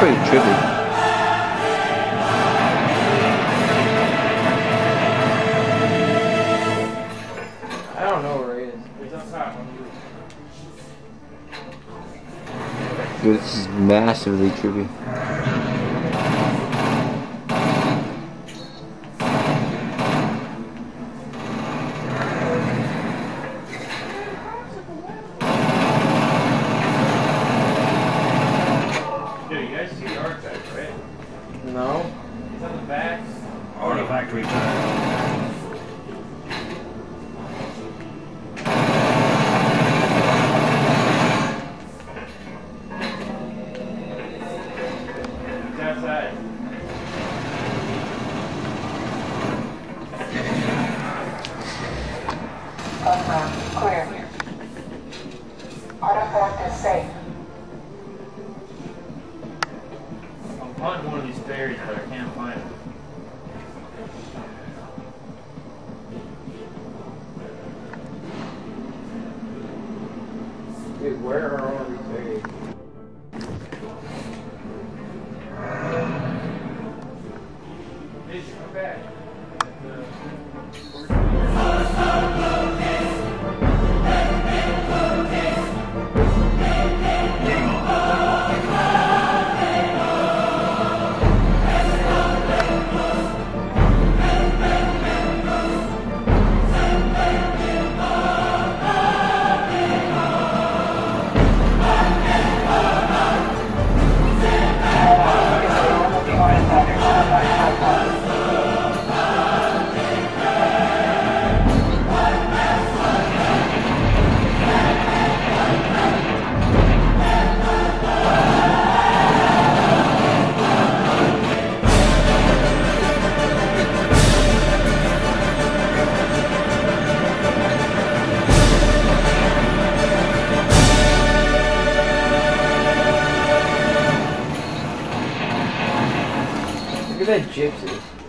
this is pretty trippy. I don't know where he is. He's on top on the roof. Dude, this is massively trippy. Dude, you guys see the archive, right? No. It's on the back. Artifact returned. It's outside. Confirmed. Clear. Artifact is safe. Hunting one of these fairies, but I can't find it. Dude, where are all these fairies? Look at